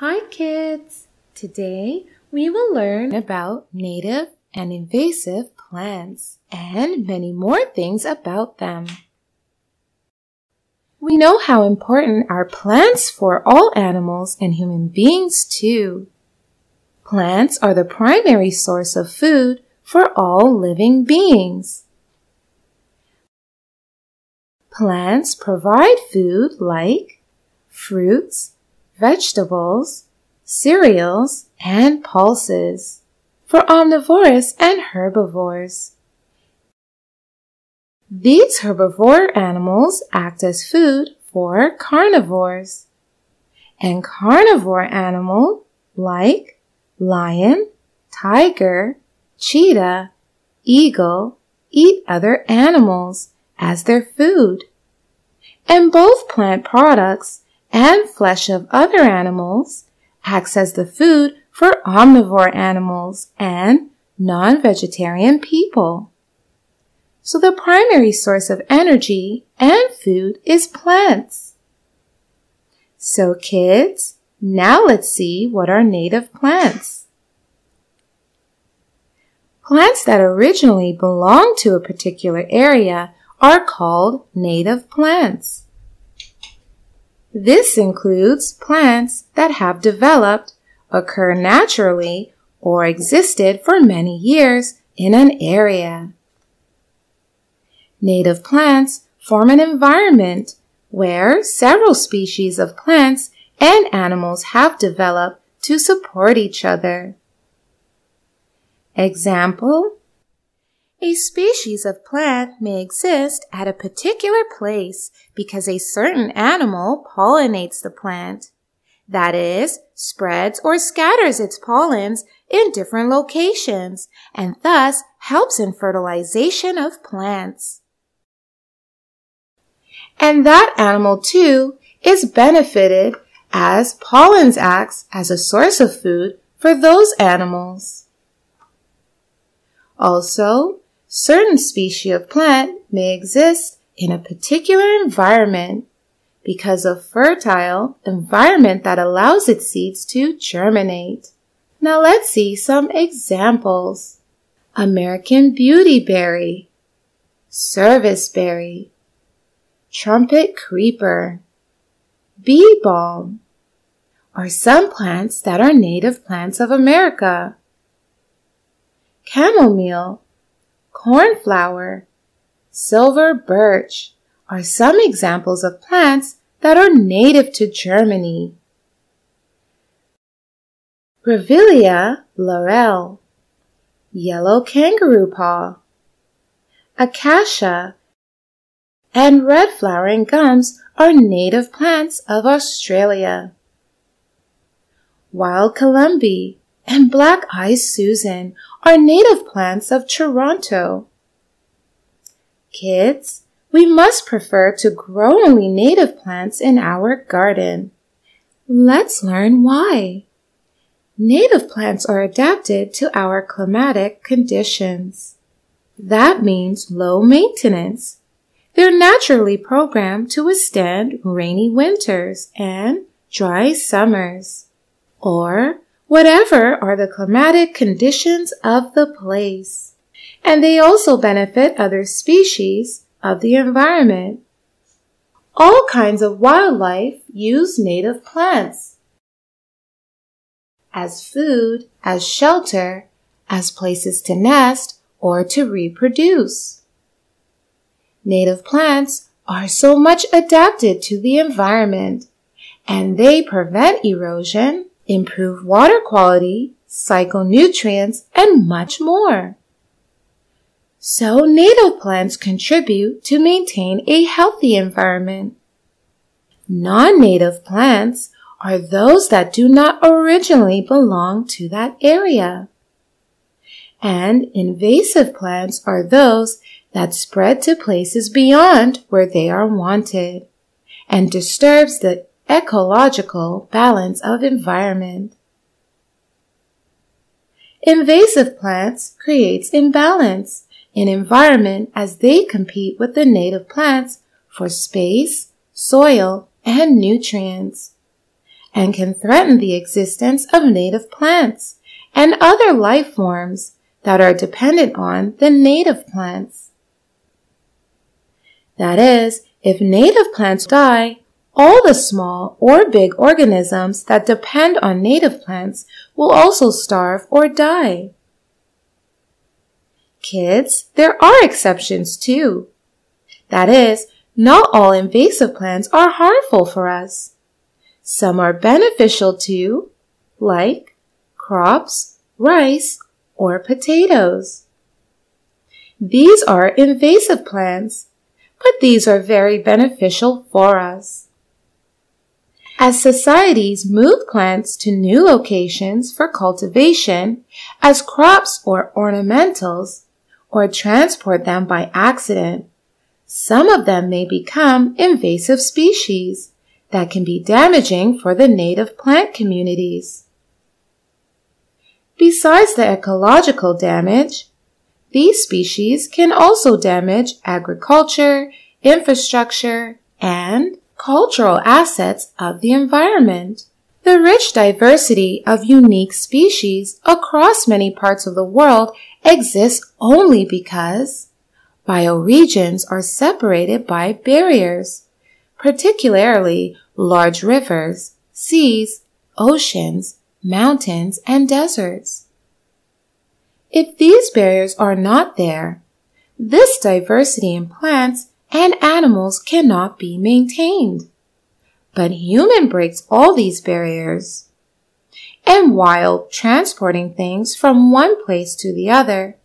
Hi kids! Today we will learn about native and invasive plants and many more things about them. We know how important are plants for all animals and human beings too. Plants are the primary source of food for all living beings. Plants provide food like fruits, vegetables, cereals, and pulses for omnivores and herbivores. These herbivore animals act as food for carnivores. And carnivore animal like lion, tiger, cheetah, eagle eat other animals as their food. And both plant products and flesh of other animals acts as the food for omnivore animals and non-vegetarian people. So the primary source of energy and food is plants. So kids, now let's see what are native plants. Plants that originally belong to a particular area are called native plants. This includes plants that have developed, occur naturally, or existed for many years in an area. Native plants form an environment where several species of plants and animals have developed to support each other. Example a species of plant may exist at a particular place because a certain animal pollinates the plant. That is, spreads or scatters its pollens in different locations and thus helps in fertilization of plants. And that animal too is benefited as pollens acts as a source of food for those animals. Also, certain species of plant may exist in a particular environment because of fertile environment that allows its seeds to germinate. Now let's see some examples. American beautyberry, serviceberry, trumpet creeper, bee balm are some plants that are native plants of America. Chamomile cornflower, silver birch are some examples of plants that are native to Germany. Grevillea laurel, yellow kangaroo paw, acacia, and red flowering gums are native plants of Australia. Wild columbine and black eyed Susan are native plants of Toronto. Kids, we must prefer to grow only native plants in our garden. Let's learn why. Native plants are adapted to our climatic conditions. That means low maintenance. They're naturally programmed to withstand rainy winters and dry summers. Or whatever are the climatic conditions of the place. And they also benefit other species of the environment. All kinds of wildlife use native plants as food, as shelter, as places to nest, or to reproduce. Native plants are so much adapted to the environment, and they prevent erosion, improve water quality, cycle nutrients, and much more. So native plants contribute to maintain a healthy environment. Non-native plants are those that do not originally belong to that area. And invasive plants are those that spread to places beyond where they are wanted and disturbs the ecological balance of environment. Invasive plants creates imbalance in environment as they compete with the native plants for space, soil, and nutrients. and can threaten the existence of native plants and other life forms that are dependent on the native plants. That is, if native plants die, all the small or big organisms that depend on native plants will also starve or die. Kids, there are exceptions too. That is, not all invasive plants are harmful for us. Some are beneficial too, like crops, rice, or potatoes. These are invasive plants, but these are very beneficial for us. As societies move plants to new locations for cultivation as crops or ornamentals, or transport them by accident, some of them may become invasive species that can be damaging for the native plant communities. Besides the ecological damage, these species can also damage agriculture, infrastructure, and cultural assets of the environment. The rich diversity of unique species across many parts of the world exists only because bioregions are separated by barriers particularly large rivers, seas, oceans, mountains, and deserts. If these barriers are not there, this diversity in plants and animals cannot be maintained. But human breaks all these barriers. And while transporting things from one place to the other,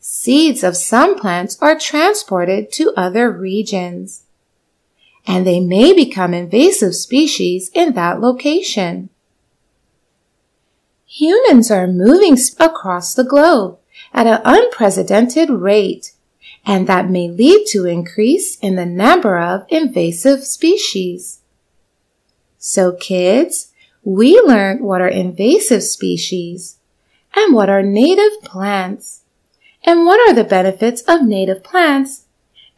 seeds of some plants are transported to other regions and they may become invasive species in that location. Humans are moving across the globe at an unprecedented rate, and that may lead to increase in the number of invasive species. So kids, we learned what are invasive species and what are native plants and what are the benefits of native plants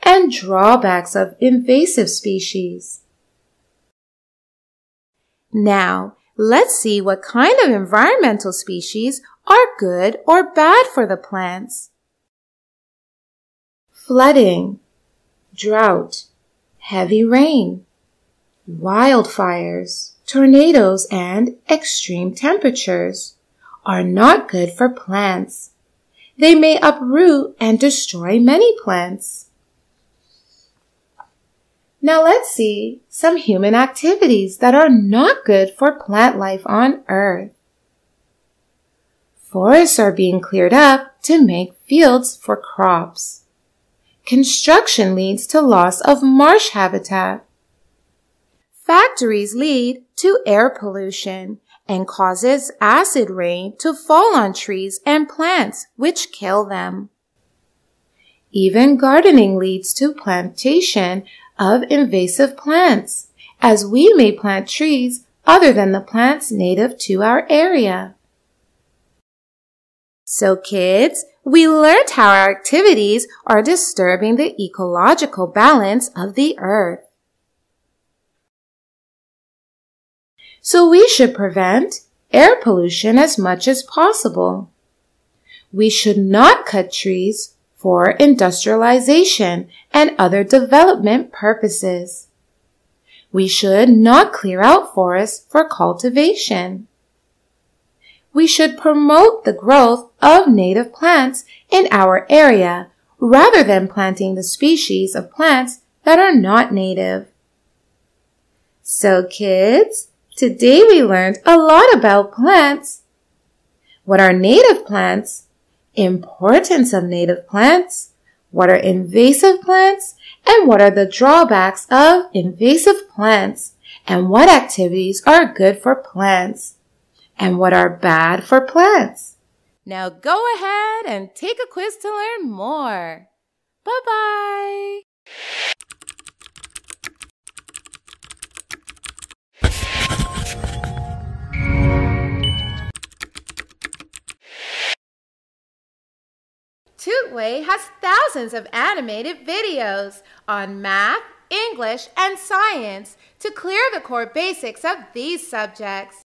and drawbacks of invasive species. Now, let's see what kind of environmental species are good or bad for the plants. Flooding, drought, heavy rain, wildfires, tornadoes, and extreme temperatures are not good for plants. They may uproot and destroy many plants. Now let's see some human activities that are not good for plant life on Earth. Forests are being cleared up to make fields for crops. Construction leads to loss of marsh habitat. Factories lead to air pollution and causes acid rain to fall on trees and plants, which kill them. Even gardening leads to plantation of invasive plants, as we may plant trees other than the plants native to our area. So kids, we learned how our activities are disturbing the ecological balance of the earth. So we should prevent air pollution as much as possible. We should not cut trees for industrialization and other development purposes. We should not clear out forests for cultivation. We should promote the growth of native plants in our area rather than planting the species of plants that are not native. So kids, today we learned a lot about plants. What are native plants? importance of native plants, what are invasive plants, and what are the drawbacks of invasive plants, and what activities are good for plants, and what are bad for plants. Now go ahead and take a quiz to learn more. Bye-bye. Tutway has thousands of animated videos on math, English, and science to clear the core basics of these subjects.